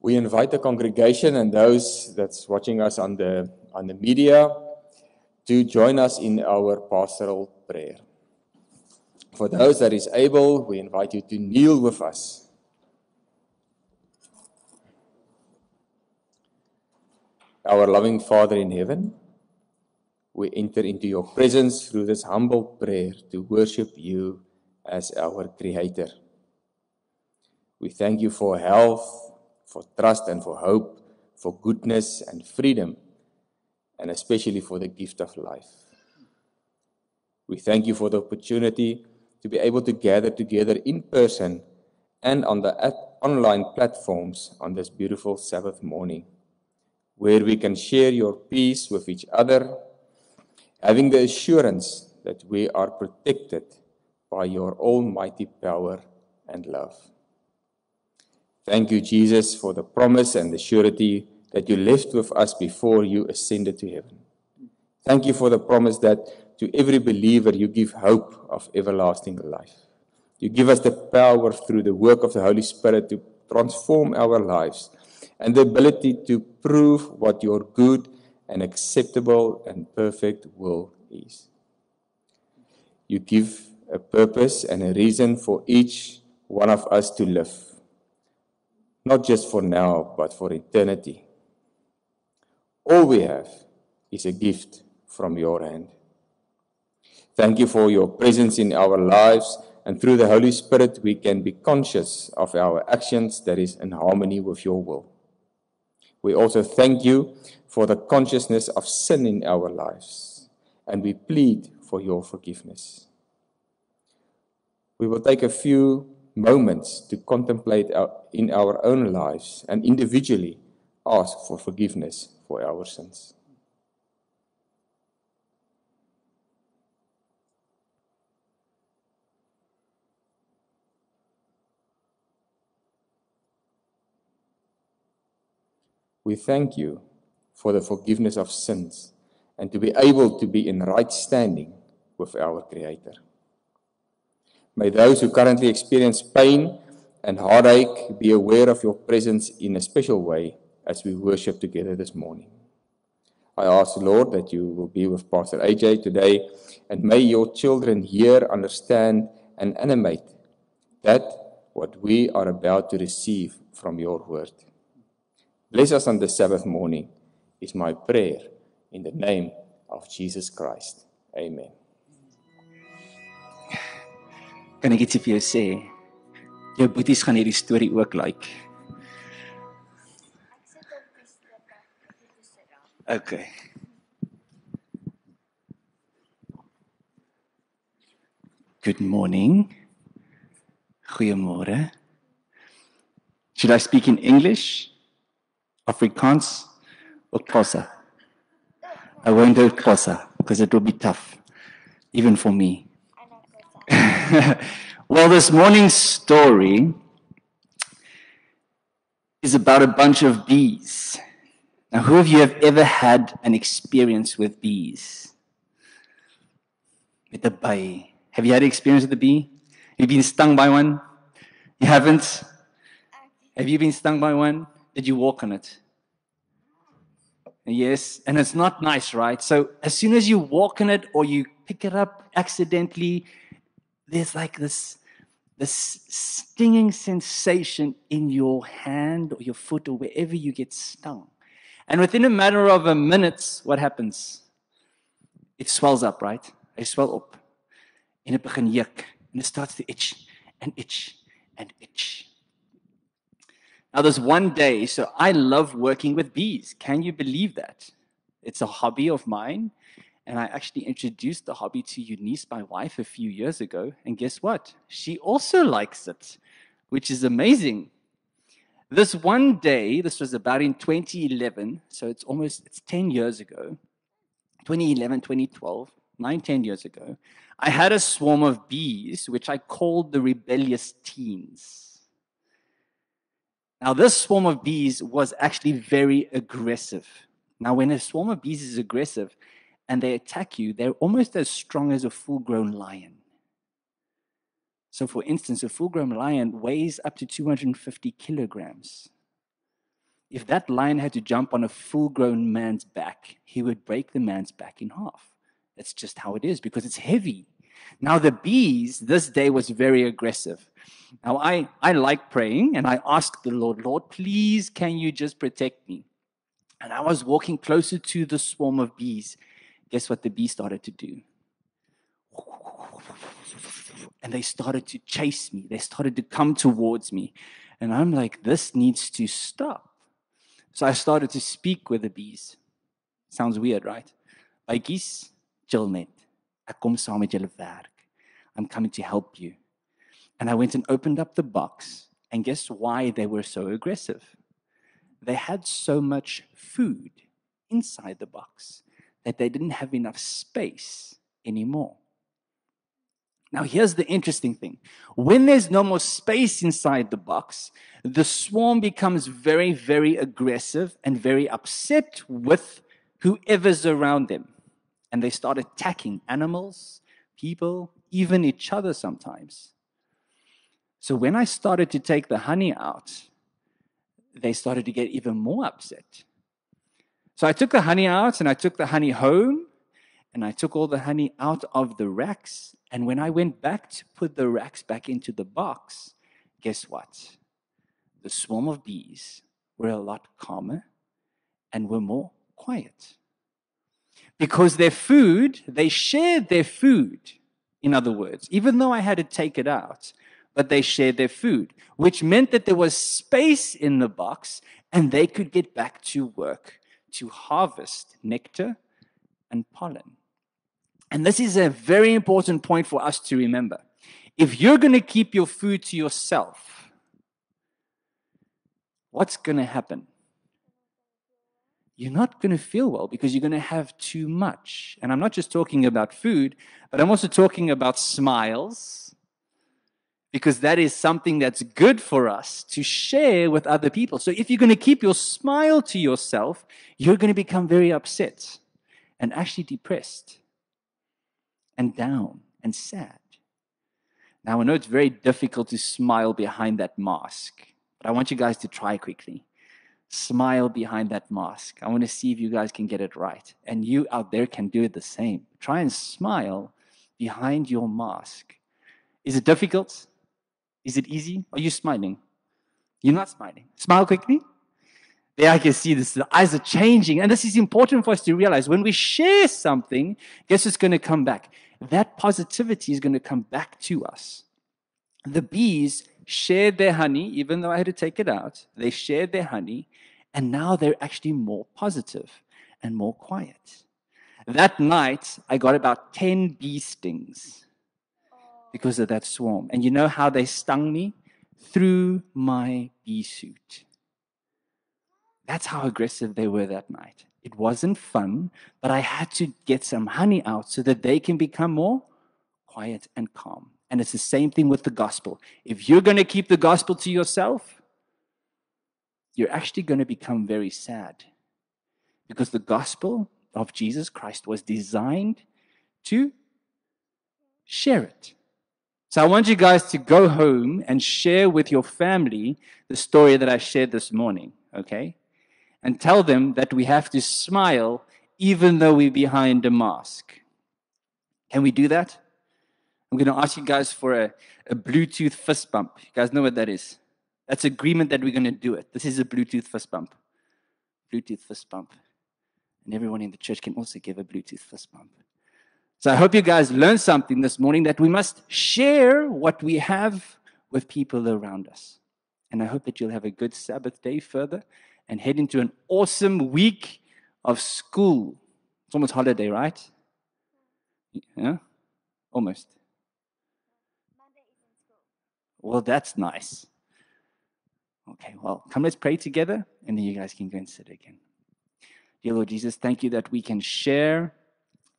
We invite the congregation and those that's watching us on the on the media to join us in our pastoral prayer. For those that is able, we invite you to kneel with us. Our loving Father in heaven, we enter into your presence through this humble prayer to worship you as our creator. We thank you for health, for trust and for hope, for goodness and freedom, and especially for the gift of life. We thank you for the opportunity to be able to gather together in person and on the online platforms on this beautiful Sabbath morning, where we can share your peace with each other, having the assurance that we are protected by your almighty power and love. Thank you, Jesus, for the promise and the surety that you left with us before you ascended to heaven. Thank you for the promise that to every believer you give hope of everlasting life. You give us the power through the work of the Holy Spirit to transform our lives and the ability to prove what your good and acceptable and perfect will is. You give a purpose and a reason for each one of us to live, not just for now, but for eternity. All we have is a gift from your hand. Thank you for your presence in our lives, and through the Holy Spirit, we can be conscious of our actions that is in harmony with your will. We also thank you for the consciousness of sin in our lives, and we plead for your forgiveness. We will take a few moments to contemplate our, in our own lives and individually ask for forgiveness for our sins. We thank you for the forgiveness of sins and to be able to be in right standing with our Creator. May those who currently experience pain and heartache be aware of your presence in a special way as we worship together this morning. I ask, Lord, that you will be with Pastor AJ today, and may your children hear, understand, and animate that what we are about to receive from your word. Bless us on the Sabbath morning, is my prayer in the name of Jesus Christ. Amen. Kan ek ietsie vir jou sê? Jou boeties gaan hierdie storie ook like. Okay. Good morning. Goeiemôre. Should I speak in English, Afrikaans, or Xhosa? I won't do Xhosa because it will be tough, even for me. well, this morning's story is about a bunch of bees. Now, who of you have ever had an experience with bees? With the bee? Have you had experience with the bee? Have you been stung by one? You haven't? Have you been stung by one? Did you walk on it? Yes, and it's not nice, right? So as soon as you walk on it or you pick it up accidentally, there's like this this stinging sensation in your hand or your foot or wherever you get stung. And within a matter of a minute, what happens? It swells up, right? It swells up. En it begin juk. And it starts to itch and itch and itch. Now, there's one day, so I love working with bees. Can you believe that? It's a hobby of mine. And I actually introduced the hobby to Eunice, my wife, a few years ago. And guess what? She also likes it, which is amazing. This one day, this was about in 2011, so it's almost it's 10 years ago. 2011, 2012, 9, 10 years ago. I had a swarm of bees, which I called the rebellious teens. Now, this swarm of bees was actually very aggressive. Now, when a swarm of bees is aggressive and they attack you, they're almost as strong as a full grown lion. So, for instance, a full grown lion weighs up to 250 kilograms. if that lion had to jump on a full grown man's back, he would break the man's back in half. That's just how it is because it's heavy. Now, the bees this day was very aggressive. Now, I, I like praying and I asked the Lord, Lord, please, can you just protect me? And I was walking closer to the swarm of bees. Guess what the bees started to do? And they started to chase me. They started to come towards me. And I'm like, this needs to stop. So I started to speak with the bees. Sounds weird, right? Bytjies, chill net. I'm coming to help you. And I went and opened up the box. And guess why they were so aggressive? They had so much food inside the box that they didn't have enough space anymore. Now, here's the interesting thing when there's no more space inside the box, the swarm becomes very, very aggressive and very upset with whoever's around them. And they start attacking animals, people, even each other sometimes. So when I started to take the honey out, they started to get even more upset. So I took the honey out and I took the honey home and I took all the honey out of the racks. And when I went back to put the racks back into the box, guess what? The swarm of bees were a lot calmer and were more quiet. Because their food, they shared their food, in other words, even though I had to take it out, but they shared their food, which meant that there was space in the box and they could get back to work to harvest nectar and pollen. And this is a very important point for us to remember. If you're going to keep your food to yourself, what's going to happen? You're not going to feel well because you're going to have too much. And I'm not just talking about food, but I'm also talking about smiles because that is something that's good for us to share with other people. So if you're going to keep your smile to yourself, you're going to become very upset and actually depressed and down and sad. Now, I know it's very difficult to smile behind that mask, but I want you guys to try quickly. Smile behind that mask. I want to see if you guys can get it right. And you out there can do it the same. Try and smile behind your mask. Is it difficult? Is it easy? Are you smiling? You're not smiling. Smile quickly. There I can see this. The eyes are changing. And this is important for us to realize. When we share something, guess what's going to come back? that positivity is going to come back to us. The bees shared their honey, even though I had to take it out. They shared their honey, and now they're actually more positive and more quiet. That night, I got about 10 bee stings because of that swarm. And you know how they stung me? Through my bee suit. That's how aggressive they were that night. It wasn't fun, but I had to get some honey out so that they can become more quiet and calm. And it's the same thing with the gospel. If you're going to keep the gospel to yourself, you're actually going to become very sad because the gospel of Jesus Christ was designed to share it. So I want you guys to go home and share with your family the story that I shared this morning, okay? and tell them that we have to smile even though we're behind a mask. Can we do that? I'm going to ask you guys for a, a Bluetooth fist bump. You guys know what that is? That's agreement that we're going to do it. This is a Bluetooth fist bump. Bluetooth fist bump. And everyone in the church can also give a Bluetooth fist bump. So I hope you guys learned something this morning that we must share what we have with people around us. And I hope that you'll have a good Sabbath day further and head into an awesome week of school. It's almost holiday, right? Yeah? Almost. Well, that's nice. Okay, well, come let's pray together, and then you guys can go and sit again. Dear Lord Jesus, thank you that we can share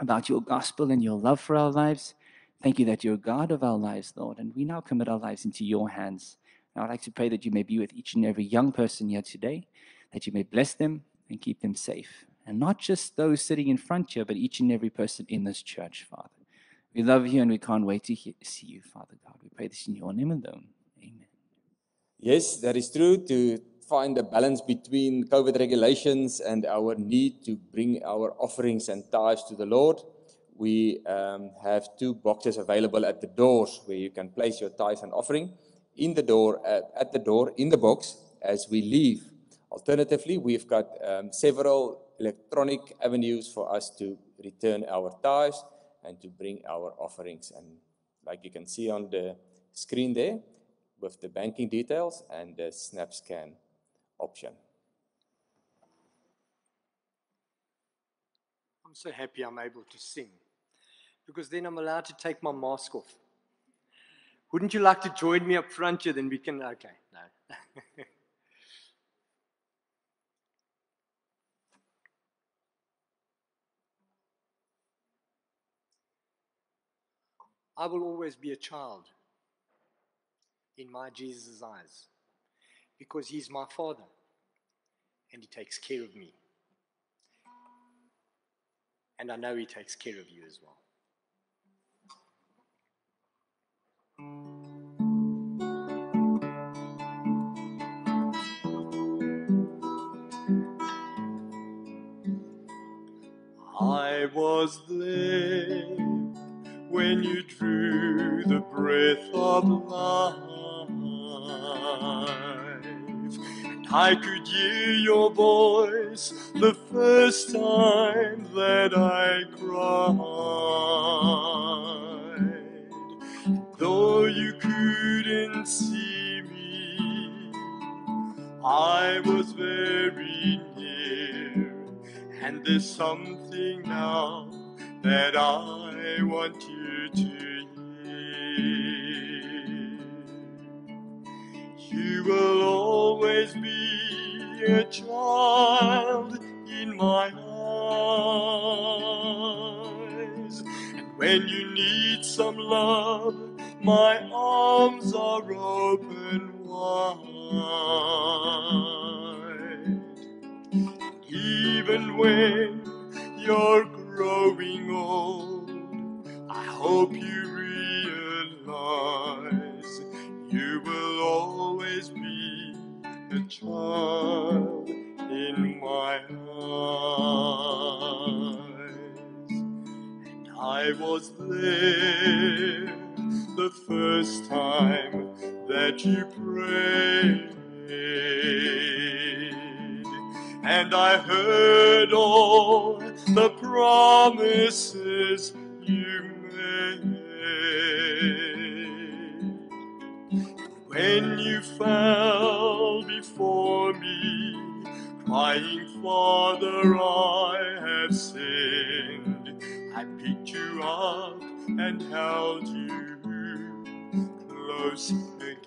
about your gospel and your love for our lives. Thank you that you're God of our lives, Lord, and we now commit our lives into your hands. I'd like to pray that you may be with each and every young person here today that you may bless them and keep them safe. And not just those sitting in front here, but each and every person in this church, Father. We love you and we can't wait to hear, see you, Father God. We pray this in your name alone. Amen. Yes, that is true. To find a balance between COVID regulations and our need to bring our offerings and tithes to the Lord. We um, have two boxes available at the doors where you can place your tithes and offering in the door, at, at the door, in the box as we leave. Alternatively, we've got um, several electronic avenues for us to return our tithes and to bring our offerings. And like you can see on the screen there, with the banking details and the SnapScan option. I'm so happy I'm able to sing because then I'm allowed to take my mask off. Wouldn't you like to join me up front here? Then we can. Okay, no. I will always be a child in my Jesus' eyes because he's my father and he takes care of me. And I know he takes care of you as well. I was there when you drew the breath of life. I could hear your voice the first time that I cried. Though you couldn't see me, I was very near. And there's something now that I want you to hear. You will child in my eyes. And when you need some love, my arms are open wide. Even when you're growing old, I hope you realize you will always be a child my eyes. And I was there the first time that you prayed. And I heard all the promises you made. When you fell crying, Father, I have sinned, I picked you up and held you close again.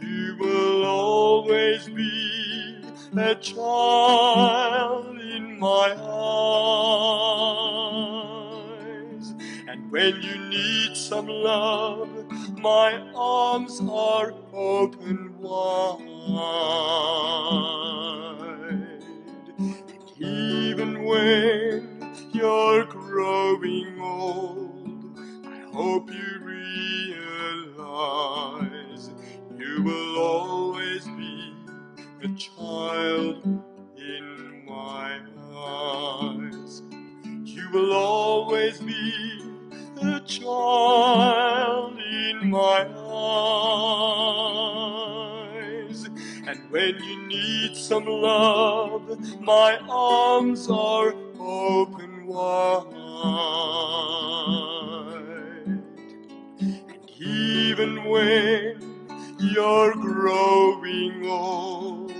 You will always be a child in my eyes. And when you need some love, my arms are open wide. And even when you're growing old, I hope you realize you will always be a child in my eyes. You will always be child in my eyes. And when you need some love, my arms are open wide. And even when you're growing old,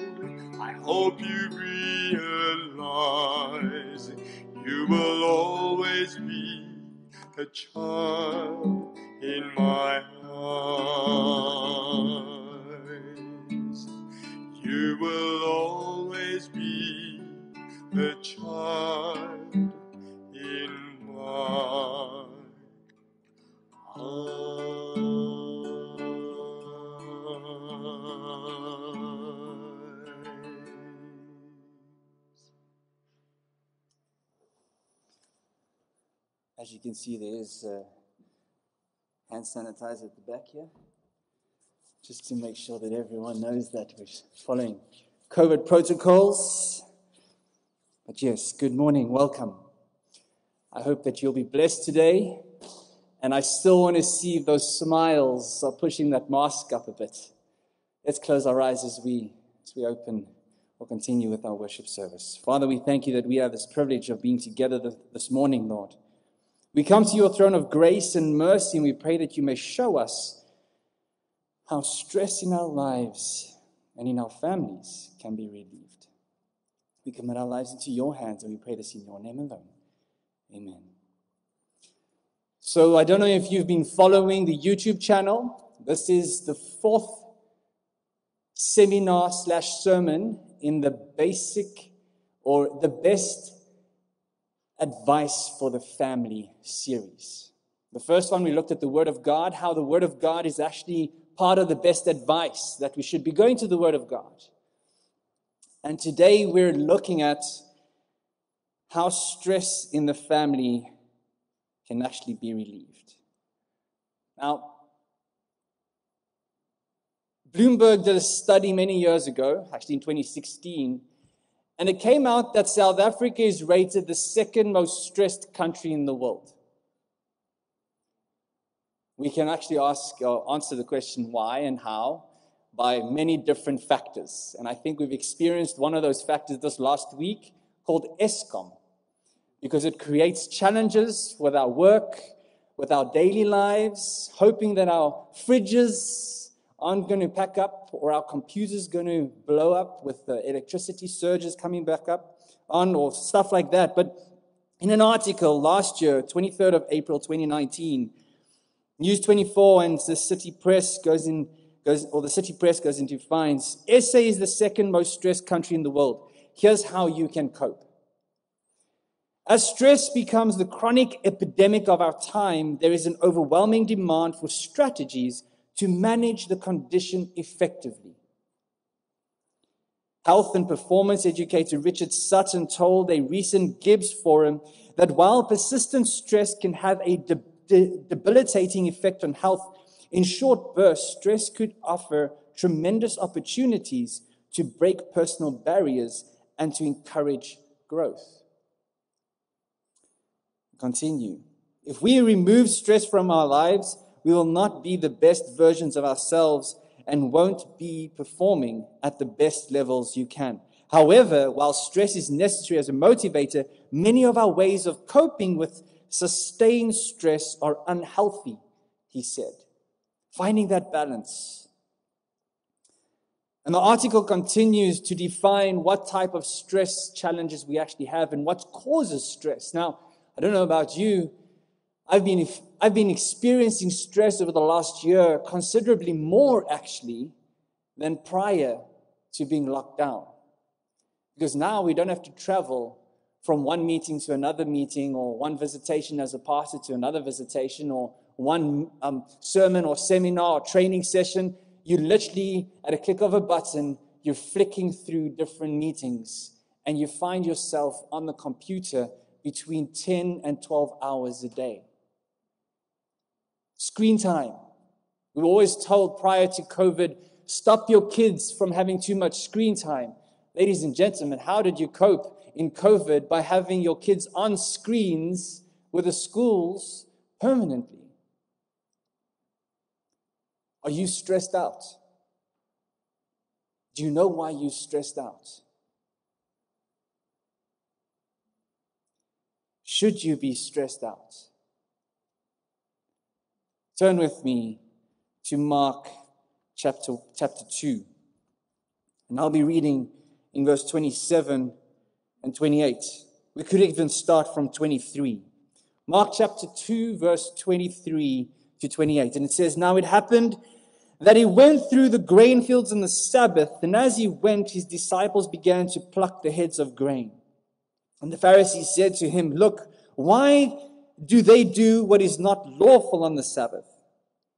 I hope you realize you will always be a child in my eyes. You can see, there is uh, hand sanitizer at the back here. just to make sure that everyone knows that we're following COVID protocols. But yes, good morning, welcome. I hope that you'll be blessed today. And I still want to see those smiles are pushing that mask up a bit. Let's close our eyes as we as we open or continue with our worship service. Father, we thank you that we have this privilege of being together this morning, Lord. We come to your throne of grace and mercy, and we pray that you may show us how stress in our lives and in our families can be relieved. We commit our lives into your hands, and we pray this in your name alone. Amen. So, I don't know if you've been following the YouTube channel. This is the fourth seminar slash sermon in the basic or the best advice for the family series. The first one, we looked at the Word of God, how the Word of God is actually part of the best advice, that we should be going to the Word of God. And today we're looking at how stress in the family can actually be relieved. Now, Bloomberg did a study many years ago, actually in 2016, and it came out that South Africa is rated the second most stressed country in the world. We can actually ask or answer the question why and how by many different factors. And I think we've experienced one of those factors this last week called Eskom, because it creates challenges with our work, with our daily lives, hoping that our fridges aren't going to pack up or our computer's going to blow up with the electricity surges coming back up on or stuff like that. But in an article last year, 23rd of April 2019, News24 and the City Press goes in, goes, or the City Press goes into finds SA is the second most stressed country in the world. Here's how you can cope. As stress becomes the chronic epidemic of our time, there is an overwhelming demand for strategies to manage the condition effectively. Health and performance educator Richard Sutton told a recent GIBS forum that while persistent stress can have a de- de- debilitating effect on health, in short bursts, stress could offer tremendous opportunities to break personal barriers and to encourage growth. Continue. If we remove stress from our lives, we will not be the best versions of ourselves and won't be performing at the best levels you can. However, while stress is necessary as a motivator, many of our ways of coping with sustained stress are unhealthy, he said. Finding that balance. And the article continues to define what type of stress challenges we actually have and what causes stress. Now, I don't know about you, I've been, I've been experiencing stress over the last year, considerably more actually than prior to being locked down. Because now we don't have to travel from one meeting to another meeting, or one visitation as a pastor to another visitation, or one um, sermon or seminar or training session. You literally, at a click of a button, you're flicking through different meetings, and you find yourself on the computer between 10 and 12 hours a day. Screen time. We were always told prior to COVID, stop your kids from having too much screen time. Ladies and gentlemen, how did you cope in COVID by having your kids on screens with the schools permanently? Are you stressed out? Do you know why you're stressed out? Should you be stressed out? Turn with me to Mark chapter, chapter 2. And I'll be reading in verse 27 and 28. We could even start from 23. Mark chapter 2, verse 23 to 28. And it says, Now it happened that he went through the grain fields on the Sabbath, and as he went, his disciples began to pluck the heads of grain. And the Pharisees said to him, Look, why do they do what is not lawful on the Sabbath?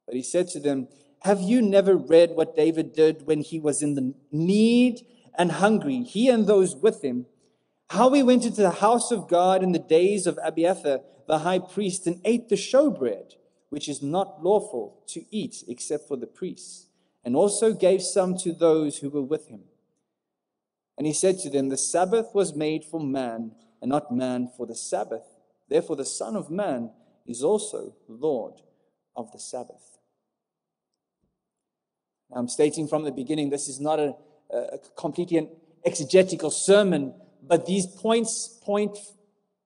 But he said to them, Have you never read what David did when he was in the need and hungry, he and those with him? How he went into the house of God in the days of Abiathar, the high priest, and ate the showbread, which is not lawful to eat except for the priests, and also gave some to those who were with him. And he said to them, The Sabbath was made for man, and not man for the Sabbath. Therefore, the Son of Man is also Lord of the Sabbath. I'm stating from the beginning, this is not a, a completely an exegetical sermon, but these points point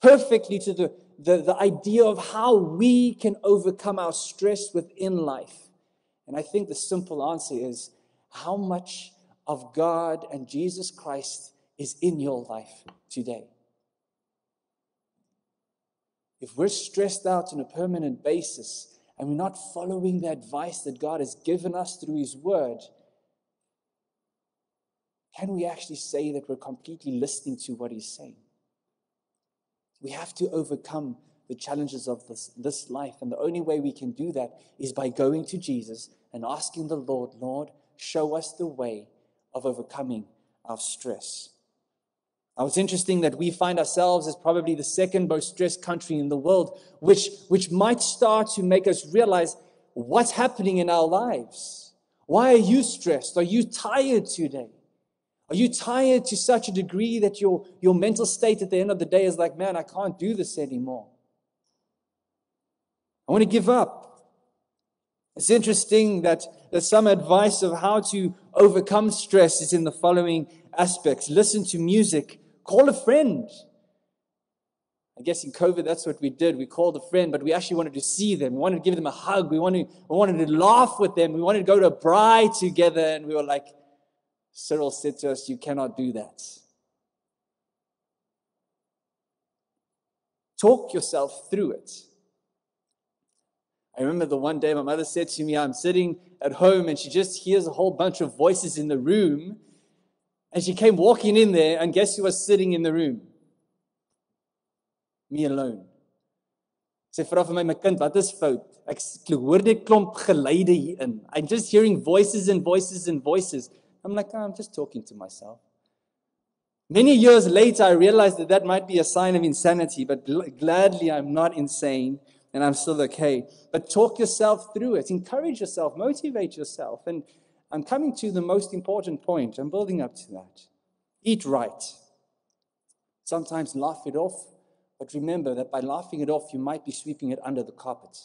perfectly to the, the, the idea of how we can overcome our stress within life. And I think the simple answer is how much of God and Jesus Christ is in your life today? If we're stressed out on a permanent basis and we're not following the advice that God has given us through His Word, can we actually say that we're completely listening to what He's saying? We have to overcome the challenges of this, this life. And the only way we can do that is by going to Jesus and asking the Lord, Lord, show us the way of overcoming our stress. Now, it's interesting that we find ourselves as probably the second most stressed country in the world, which, which might start to make us realize what's happening in our lives. Why are you stressed? Are you tired today? Are you tired to such a degree that your, your mental state at the end of the day is like, man, I can't do this anymore? I want to give up. It's interesting that there's some advice of how to overcome stress is in the following aspects listen to music, call a friend. I guess in COVID, that's what we did. We called a friend, but we actually wanted to see them. We wanted to give them a hug. We wanted, we wanted to laugh with them. We wanted to go to a braai together. And we were like, Cyril said to us, You cannot do that. Talk yourself through it. I remember the one day my mother said to me, I'm sitting at home and she just hears a whole bunch of voices in the room. And she came walking in there, and guess who was sitting in the room? Me alone. Sy vra vir my my kind, wat is fout? Ek hoor net klomp geluide. I'm just hearing voices and voices and voices. I'm like, oh, I'm just talking to myself. Many years later, I realized that that might be a sign of insanity, but gladly I'm not insane and I'm still okay. But talk yourself through it, encourage yourself, motivate yourself. And I'm coming to the most important point. I'm building up to that. Eat right. Sometimes laugh it off, but remember that by laughing it off, you might be sweeping it under the carpet.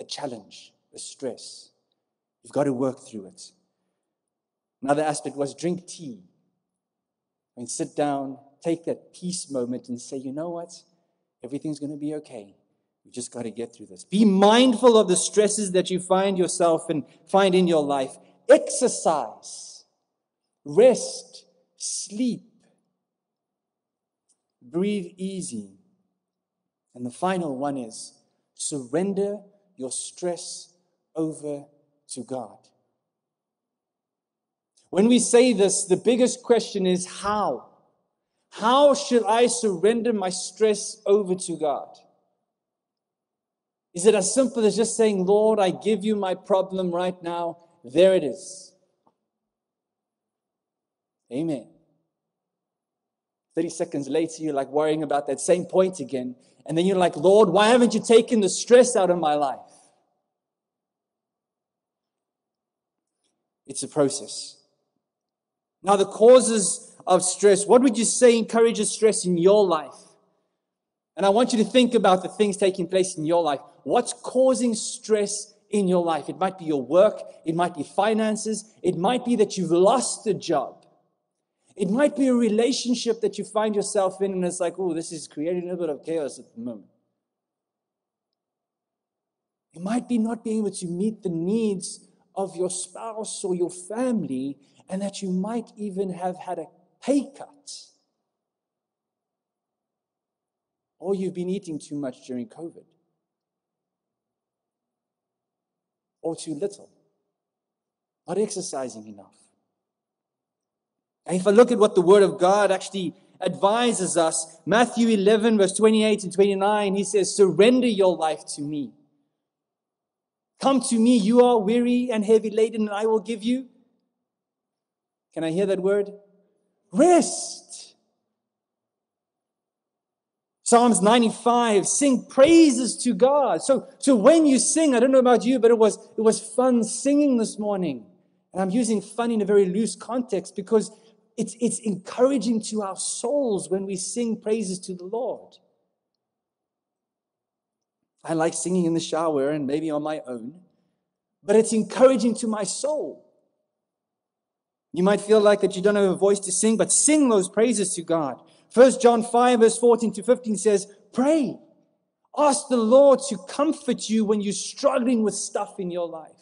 A challenge, a stress. You've got to work through it. Another aspect was drink tea. And sit down, take that peace moment and say, you know what? Everything's going to be okay. You just got to get through this. Be mindful of the stresses that you find yourself and find in your life. Exercise, rest, sleep, breathe easy. And the final one is surrender your stress over to God. When we say this, the biggest question is how? How should I surrender my stress over to God? Is it as simple as just saying, Lord, I give you my problem right now? There it is. Amen. 30 seconds later, you're like worrying about that same point again. And then you're like, Lord, why haven't you taken the stress out of my life? It's a process. Now, the causes of stress, what would you say encourages stress in your life? And I want you to think about the things taking place in your life. What's causing stress in your life? It might be your work, it might be finances, it might be that you've lost a job. It might be a relationship that you find yourself in, and it's like, oh, this is creating a bit of chaos at the moment. It might be not being able to meet the needs of your spouse or your family, and that you might even have had a pay cut. Or you've been eating too much during COVID. Or too little. Not exercising enough. And if I look at what the Word of God actually advises us, Matthew 11, verse 28 and 29, he says, Surrender your life to me. Come to me, you are weary and heavy laden, and I will give you. Can I hear that word? Rest. Psalms 95, sing praises to God. So, so when you sing, I don't know about you, but it was, it was fun singing this morning. And I'm using fun in a very loose context because it's, it's encouraging to our souls when we sing praises to the Lord. I like singing in the shower and maybe on my own, but it's encouraging to my soul. You might feel like that you don't have a voice to sing, but sing those praises to God. First John 5, verse 14 to 15 says, Pray. Ask the Lord to comfort you when you're struggling with stuff in your life.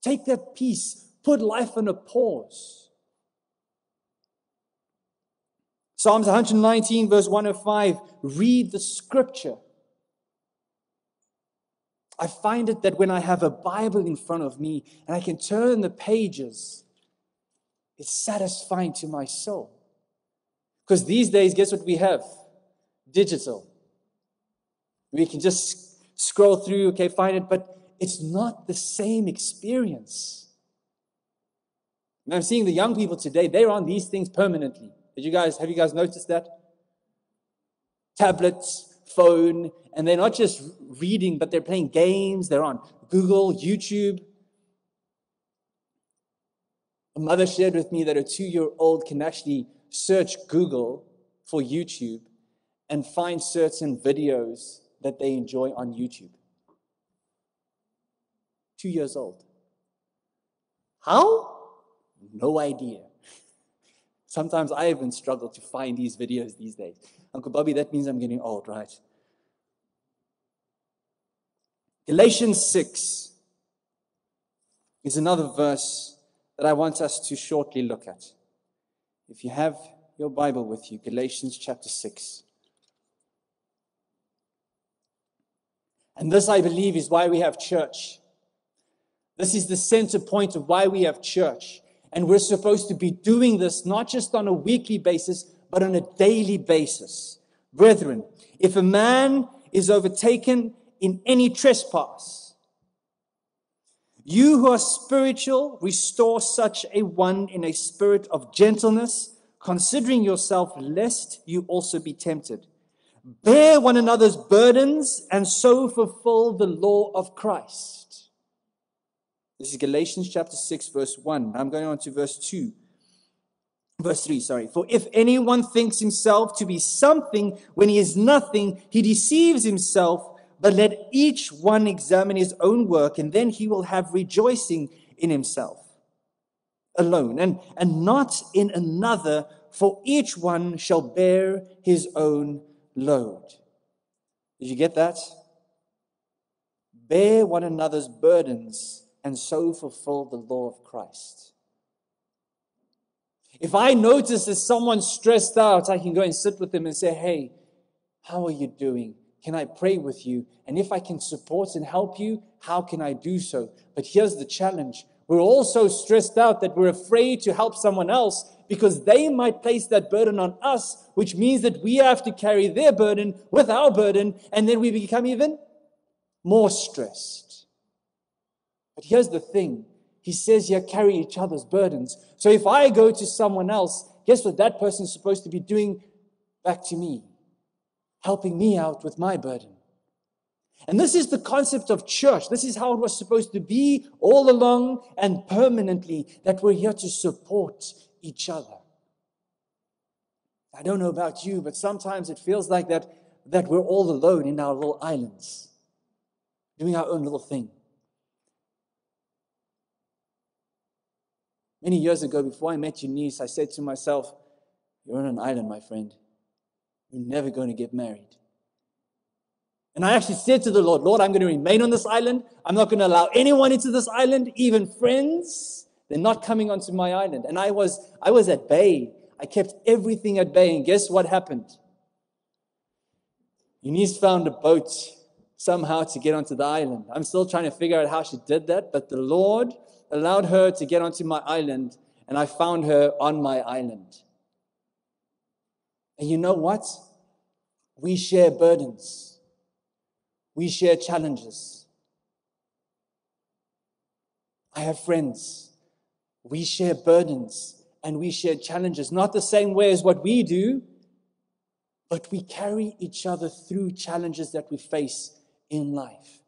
Take that peace, put life on a pause. Psalms 119, verse 105 read the scripture. I find it that when I have a Bible in front of me and I can turn the pages, it's satisfying to my soul. Because these days, guess what we have? Digital. We can just scroll through, okay, find it, but it's not the same experience. And I'm seeing the young people today, they're on these things permanently. Did you guys, have you guys noticed that? Tablets, phone, and they're not just reading, but they're playing games, they're on Google, YouTube. A mother shared with me that a two year old can actually search Google for YouTube and find certain videos that they enjoy on YouTube. Two years old. How? No idea. Sometimes I even struggle to find these videos these days. Uncle Bobby, that means I'm getting old, right? Galatians 6 is another verse that I want us to shortly look at. If you have your Bible with you, Galatians chapter 6. And this, I believe, is why we have church. This is the center point of why we have church. And we're supposed to be doing this not just on a weekly basis, but on a daily basis. Brethren, if a man is overtaken in any trespass, you who are spiritual, restore such a one in a spirit of gentleness, considering yourself, lest you also be tempted. Bear one another's burdens and so fulfill the law of Christ. This is Galatians chapter 6, verse 1. I'm going on to verse 2. Verse 3, sorry. For if anyone thinks himself to be something when he is nothing, he deceives himself. But let each one examine his own work, and then he will have rejoicing in himself alone, and, and not in another, for each one shall bear his own load. Did you get that? Bear one another's burdens and so fulfill the law of Christ. If I notice that someone's stressed out, I can go and sit with them and say, Hey, how are you doing? Can I pray with you? And if I can support and help you, how can I do so? But here's the challenge we're all so stressed out that we're afraid to help someone else because they might place that burden on us, which means that we have to carry their burden with our burden, and then we become even more stressed. But here's the thing He says, You carry each other's burdens. So if I go to someone else, guess what that person's supposed to be doing back to me? Helping me out with my burden. And this is the concept of church. This is how it was supposed to be all along and permanently that we're here to support each other. I don't know about you, but sometimes it feels like that, that we're all alone in our little islands, doing our own little thing. Many years ago, before I met Eunice, I said to myself, You're on an island, my friend. You're never going to get married. And I actually said to the Lord, Lord, I'm going to remain on this island. I'm not going to allow anyone into this island, even friends. They're not coming onto my island. And I was, I was at bay. I kept everything at bay. And guess what happened? Eunice found a boat somehow to get onto the island. I'm still trying to figure out how she did that, but the Lord allowed her to get onto my island, and I found her on my island. And you know what? We share burdens. We share challenges. I have friends. We share burdens and we share challenges, not the same way as what we do, but we carry each other through challenges that we face in life.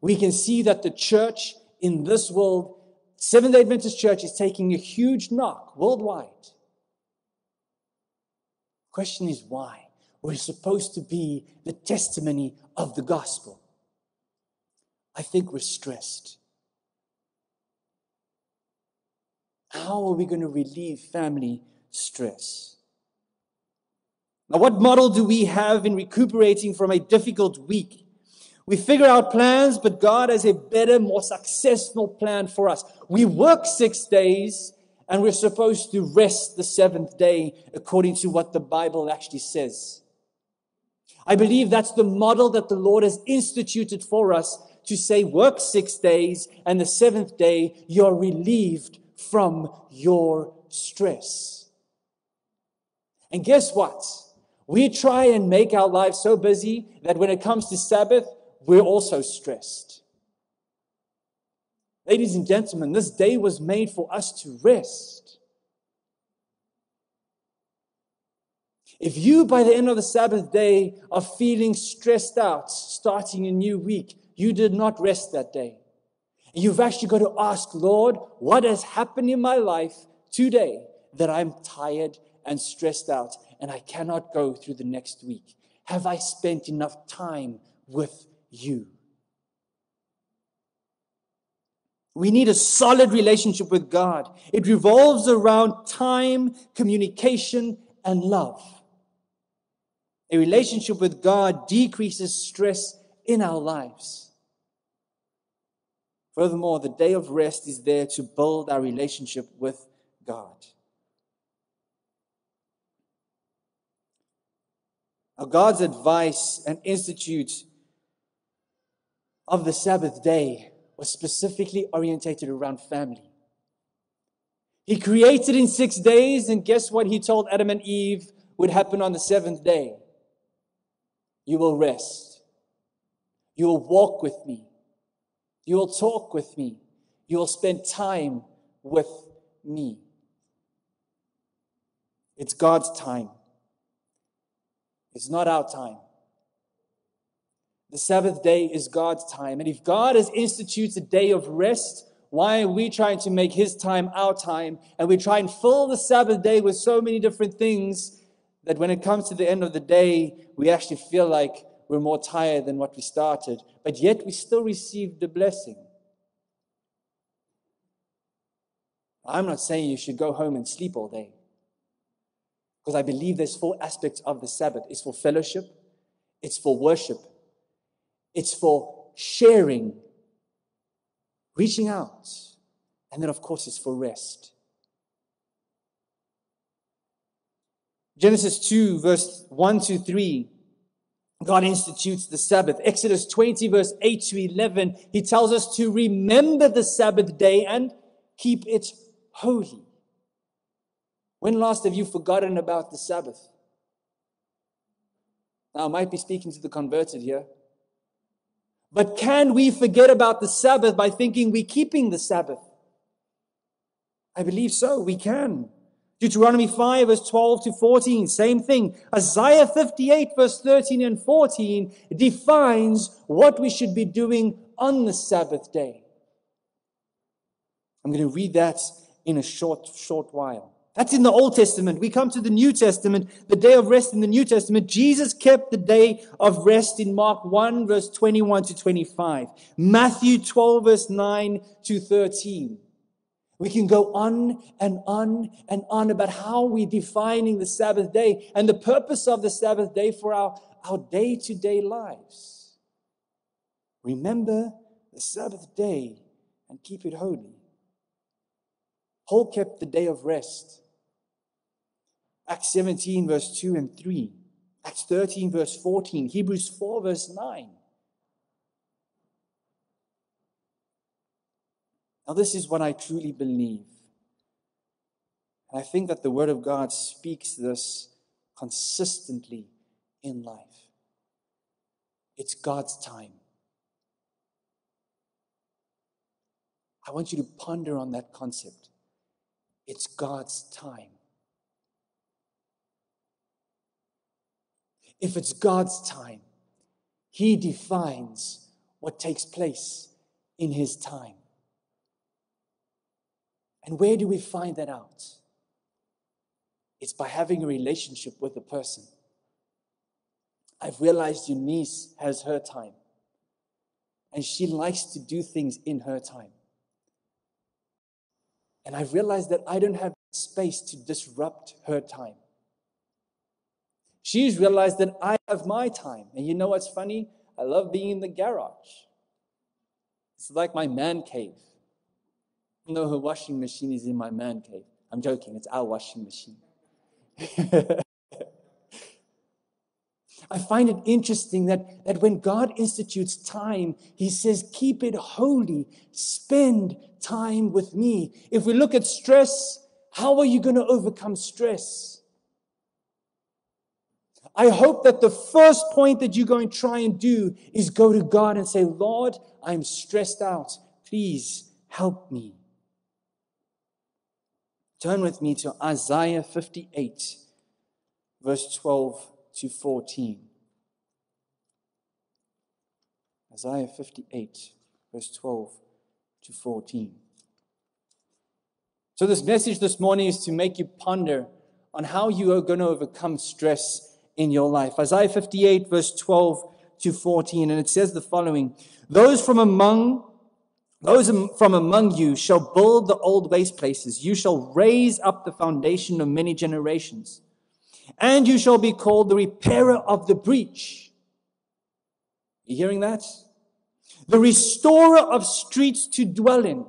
We can see that the church in this world Seventh day Adventist Church is taking a huge knock worldwide. Question is why? We're supposed to be the testimony of the gospel. I think we're stressed. How are we going to relieve family stress? Now, what model do we have in recuperating from a difficult week? We figure out plans, but God has a better, more successful plan for us. We work six days and we're supposed to rest the seventh day according to what the Bible actually says. I believe that's the model that the Lord has instituted for us to say, work six days and the seventh day you're relieved from your stress. And guess what? We try and make our lives so busy that when it comes to Sabbath, we're also stressed. Ladies and gentlemen, this day was made for us to rest. If you, by the end of the Sabbath day, are feeling stressed out, starting a new week, you did not rest that day. You've actually got to ask, Lord, what has happened in my life today that I'm tired and stressed out and I cannot go through the next week? Have I spent enough time with you? We need a solid relationship with God. It revolves around time, communication, and love. A relationship with God decreases stress in our lives. Furthermore, the day of rest is there to build our relationship with God. Now, God's advice and institute of the Sabbath day was specifically orientated around family. He created in six days, and guess what he told Adam and Eve would happen on the seventh day? You will rest. You will walk with me. You will talk with me. You will spend time with me. It's God's time. It's not our time. The Sabbath day is God's time. And if God has instituted a day of rest, why are we trying to make his time our time? And we try and fill the Sabbath day with so many different things that when it comes to the end of the day, we actually feel like we're more tired than what we started, but yet we still received the blessing. I'm not saying you should go home and sleep all day. Because I believe there's four aspects of the Sabbath. It's for fellowship, it's for worship, it's for sharing, reaching out, and then of course it's for rest. Genesis 2, verse 1 to 3 God institutes the Sabbath. Exodus 20, verse 8 to 11, he tells us to remember the Sabbath day and keep it holy. When last have you forgotten about the Sabbath? Now, I might be speaking to the converted here. But can we forget about the Sabbath by thinking we're keeping the Sabbath? I believe so. We can. Deuteronomy 5, verse 12 to 14, same thing. Isaiah 58, verse 13 and 14 defines what we should be doing on the Sabbath day. I'm going to read that in a short, short while. That's in the Old Testament. We come to the New Testament, the day of rest in the New Testament. Jesus kept the day of rest in Mark 1, verse 21 to 25, Matthew 12, verse 9 to 13. We can go on and on and on about how we're defining the Sabbath day and the purpose of the Sabbath day for our, our day-to-day lives. Remember the Sabbath day and keep it holy. Paul kept the day of rest. Acts 17, verse 2 and 3. Acts 13, verse 14. Hebrews 4, verse 9. Now, this is what I truly believe. And I think that the Word of God speaks this consistently in life. It's God's time. I want you to ponder on that concept. It's God's time. If it's God's time, He defines what takes place in His time. And where do we find that out? It's by having a relationship with the person. I've realized Eunice has her time, and she likes to do things in her time. And I've realized that I don't have space to disrupt her time. She's realized that I have my time. And you know what's funny? I love being in the garage. It's like my man cave. Know, her washing machine is in my man cave. I'm joking, it's our washing machine. I find it interesting that, that when God institutes time, He says, keep it holy, spend time with me. If we look at stress, how are you going to overcome stress? I hope that the first point that you're going to try and do is go to God and say, Lord, I'm stressed out. Please help me. Turn with me to Isaiah 58, verse 12 to 14. Isaiah 58, verse 12 to 14. So, this message this morning is to make you ponder on how you are going to overcome stress in your life. Isaiah 58, verse 12 to 14, and it says the following Those from among those from among you shall build the old waste places. You shall raise up the foundation of many generations. And you shall be called the repairer of the breach. You hearing that? The restorer of streets to dwell in.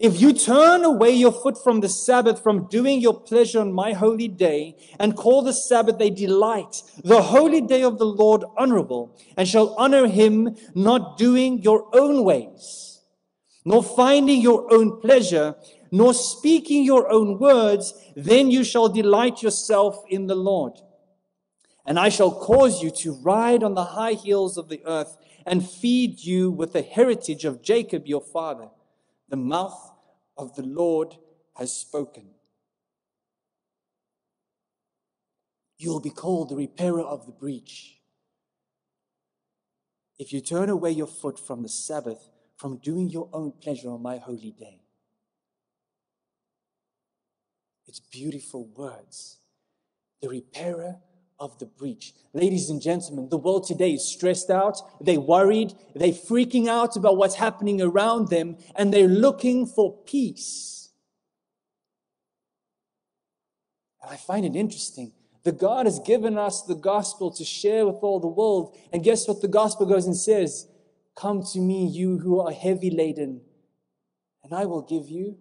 If you turn away your foot from the Sabbath, from doing your pleasure on my holy day, and call the Sabbath a delight, the holy day of the Lord honorable, and shall honor him not doing your own ways, nor finding your own pleasure, nor speaking your own words, then you shall delight yourself in the Lord. And I shall cause you to ride on the high hills of the earth and feed you with the heritage of Jacob your father. The mouth of the Lord has spoken. You will be called the repairer of the breach. If you turn away your foot from the Sabbath, from doing your own pleasure on my holy day. It's beautiful words. The repairer of the breach. Ladies and gentlemen, the world today is stressed out, they're worried, they're freaking out about what's happening around them, and they're looking for peace. And I find it interesting. The God has given us the gospel to share with all the world. And guess what the gospel goes and says? Come to me, you who are heavy laden, and I will give you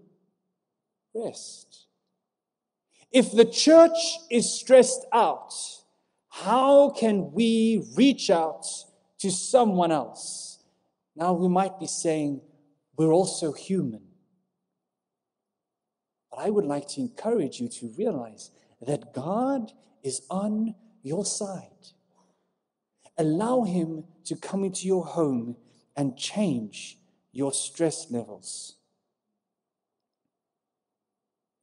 rest. If the church is stressed out, how can we reach out to someone else? Now, we might be saying, we're also human. But I would like to encourage you to realize that God is on your side. Allow Him to come into your home and change your stress levels.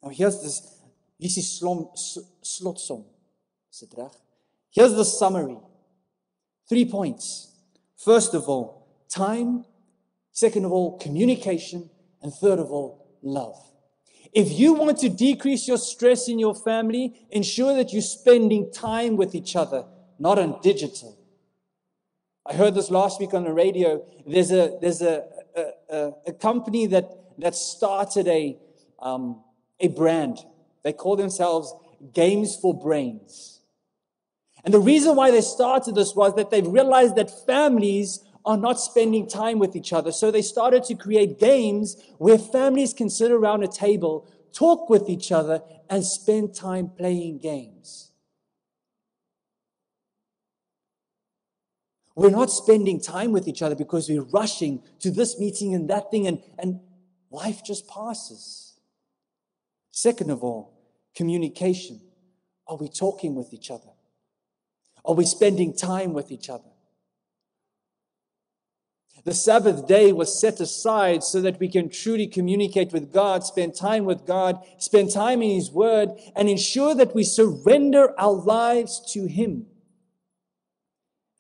Now, here's this. This is slotsom. Is it reg? Here's the summary three points. First of all, time. Second of all, communication. And third of all, love. If you want to decrease your stress in your family, ensure that you're spending time with each other, not on digital. I heard this last week on the radio. There's a, there's a, a, a company that, that started a, um, a brand. They call themselves Games for Brains. And the reason why they started this was that they realized that families are not spending time with each other. So they started to create games where families can sit around a table, talk with each other, and spend time playing games. We're not spending time with each other because we're rushing to this meeting and that thing, and, and life just passes. Second of all, communication. Are we talking with each other? Are we spending time with each other? The Sabbath day was set aside so that we can truly communicate with God, spend time with God, spend time in His Word, and ensure that we surrender our lives to Him.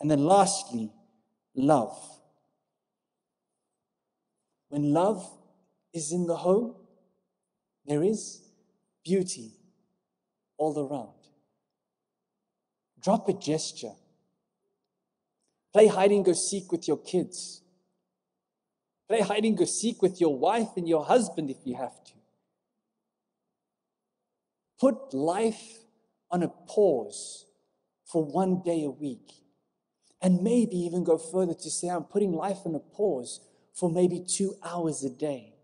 And then lastly, love. when love is in the home, there is beauty all around. Drop a gesture. Play hide and go seek with your kids. Play hide and go seek with your wife and your husband if you have to. Put life on a pause for one day a week. And maybe even go further to say, I'm putting life on a pause for maybe two hours a day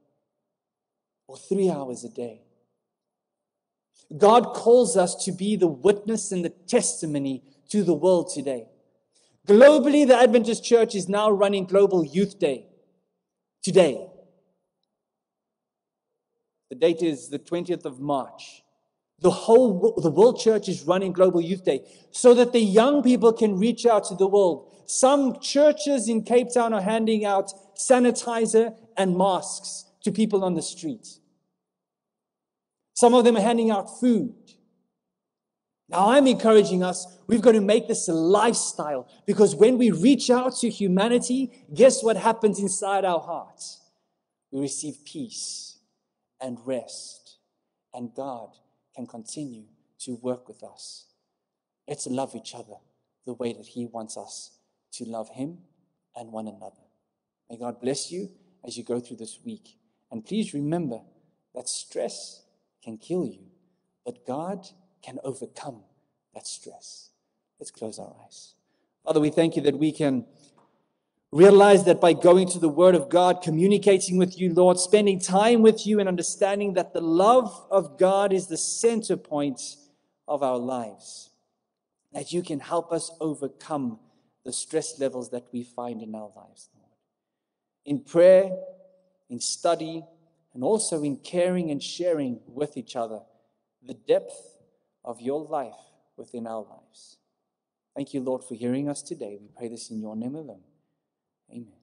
or three hours a day. God calls us to be the witness and the testimony to the world today. Globally, the Adventist Church is now running Global Youth Day today. The date is the 20th of March. The whole the world church is running Global Youth Day so that the young people can reach out to the world. Some churches in Cape Town are handing out sanitizer and masks to people on the street. Some of them are handing out food. Now, I'm encouraging us, we've got to make this a lifestyle because when we reach out to humanity, guess what happens inside our hearts? We receive peace and rest, and God can continue to work with us. Let's love each other the way that He wants us to love Him and one another. May God bless you as you go through this week. And please remember that stress can kill you, but God can overcome that stress. Let's close our eyes. Father, we thank you that we can realize that by going to the Word of God, communicating with you, Lord, spending time with you, and understanding that the love of God is the center point of our lives, that you can help us overcome the stress levels that we find in our lives, Lord. In prayer, in study, and also in caring and sharing with each other the depth of your life within our lives. Thank you, Lord, for hearing us today. We pray this in your name alone. Amen.